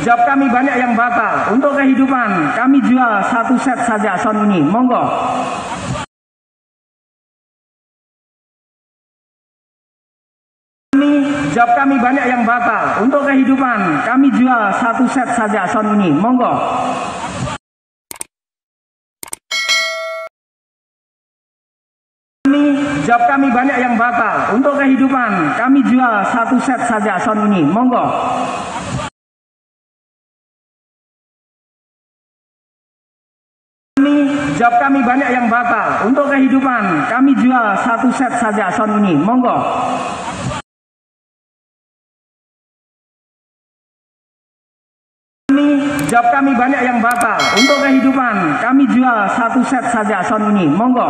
job kami banyak yang batal. Untuk kehidupan, kami jual satu set saja sound ini. Monggo. Kami, job kami banyak yang batal. Untuk kehidupan, kami jual satu set saja sound ini. Monggo. Job kami banyak yang batal. Untuk kehidupan, kami jual satu set saja sound ini. Monggo. Job kami banyak yang batal. Untuk kehidupan, kami jual satu set saja sound ini. Monggo. Job kami banyak yang batal. Untuk kehidupan, kami jual satu set saja sound ini. Monggo.